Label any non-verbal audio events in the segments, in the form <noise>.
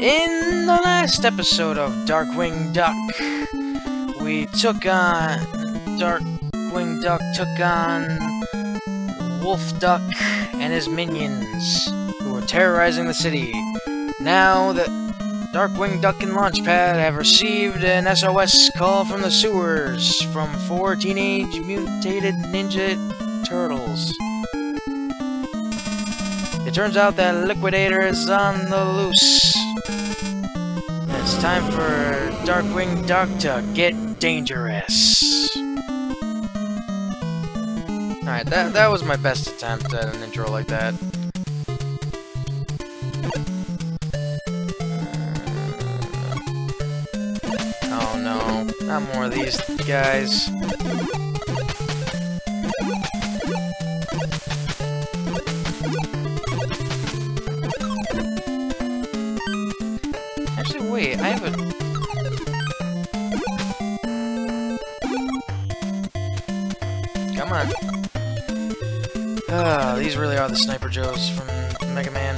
In the last episode of Darkwing Duck, we took on... Darkwing Duck took on... Wolf Duck and his minions, who were terrorizing the city. Now that Darkwing Duck and Launchpad have received an SOS call from the sewers from four teenage mutated ninja turtles. It turns out that Liquidator is on the loose. It's time for Darkwing Duck to get dangerous. Alright, that, that was my best attempt at an intro like that. Uh, oh no, not more of these guys. Ah, these really are the Sniper Joes from Mega Man.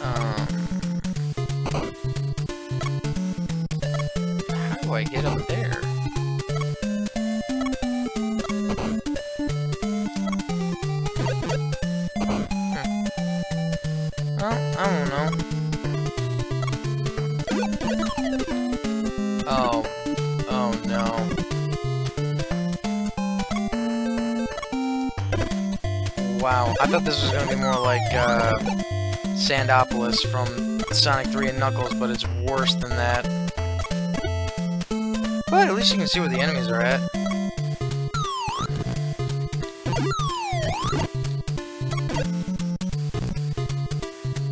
Um, how do I get up there? Oh. Oh no. Wow, I thought this was gonna be more like, uh, Sandopolis from Sonic 3 and Knuckles, but it's worse than that. But at least you can see where the enemies are at.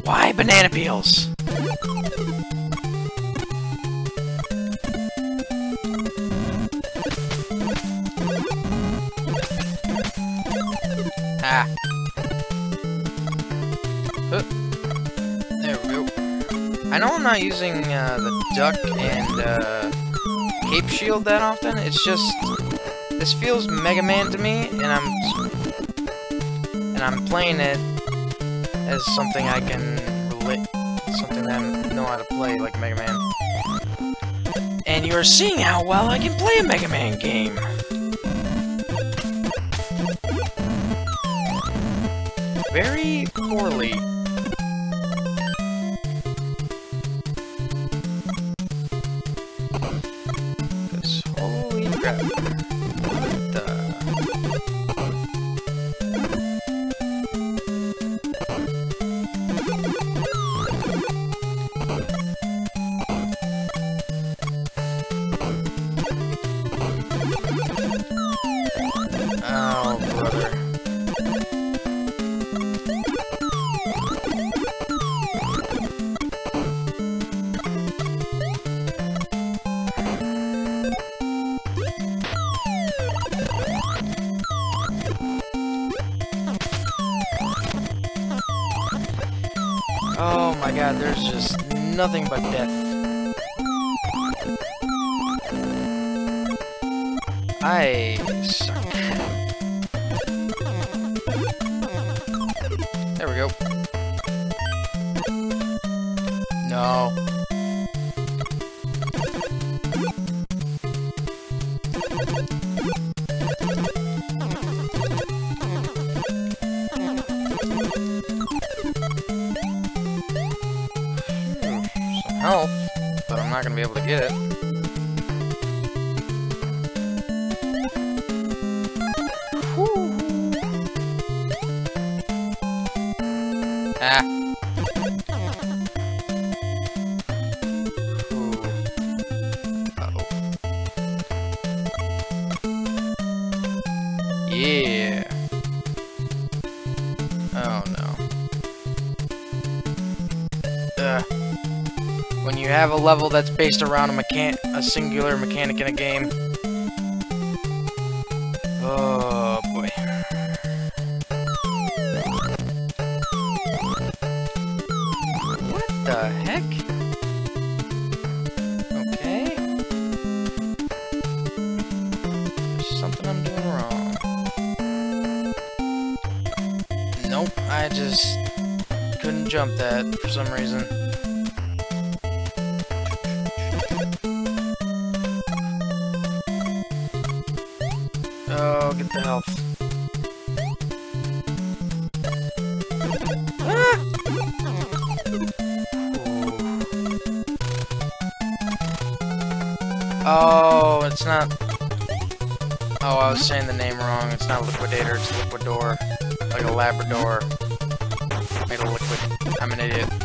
Why banana peels? Ah. Huh. There we go. I know I'm not using uh, the duck and uh, cape shield that often. It's just this feels Mega Man to me, and I'm and I'm playing it as something I can relate, something that I know how to play like Mega Man. And you are seeing how well I can play a Mega Man game. Very poorly. Oh my god, there's just nothing but death. I suck. There we go. No. Health, but I'm not gonna be able to get it. Whew. Ah. Uh-oh. Yeah. Oh no. Ugh. When you have a level that's based around a mechan a singular mechanic in a game. Oh boy. What the heck? Okay. There's something I'm doing wrong. Nope, I just couldn't jump that for some reason. Oh, get the health. Oh, it's not... Oh, I was saying the name wrong. It's not Liquidator, it's Liquidor. Like a Labrador. Made a liquid. I'm an idiot.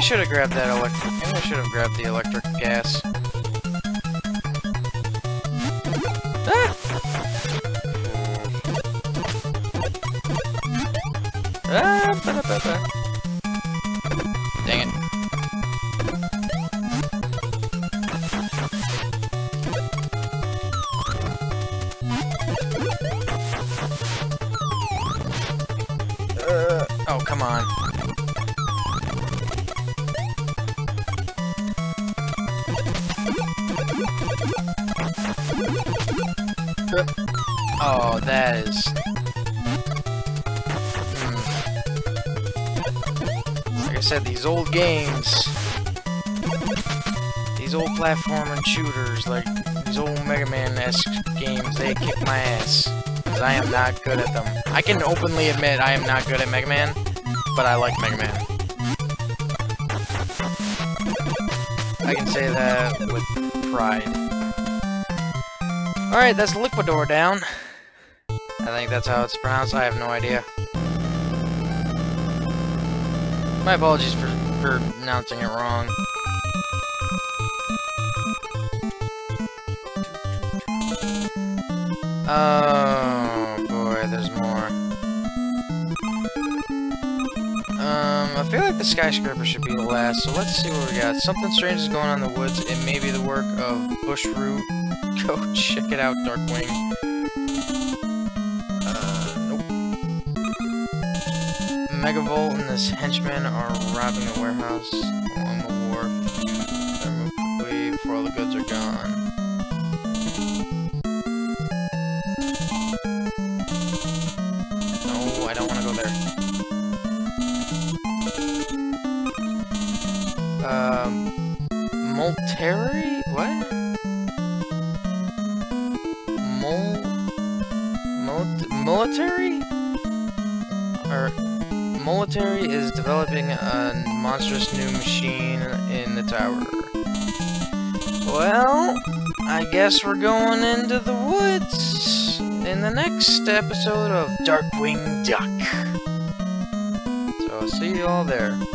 I should have grabbed that electric. Maybe I should have grabbed the electric gas. Ah! Ah, ba -da -ba. Uh, oh, come on. Oh, that is... Hmm. Like I said, these old games... These old platform and shooters, like these old Mega Man-esque games, they kick my ass. Because I am not good at them. I can openly admit I am not good at Mega Man, but I like Mega Man. I can say that with pride. Alright, that's Liquidor down. I think that's how it's pronounced. I have no idea. My apologies for, for pronouncing it wrong. Oh, boy, there's more. Um, I feel like the skyscraper should be the last, so let's see what we got. Something strange is going on in the woods. It may be the work of Bushroot. <laughs> Go check it out, Darkwing. Uh Megavolt and his henchmen are robbing a warehouse on the wharf. Move quickly before all the goods are gone. Go there. Um? What? Mol... Mil military? Or... Military is developing a monstrous new machine in the tower. Well, I guess we're going into the woods in the next episode of Darkwing Duck. So I'll see you all there.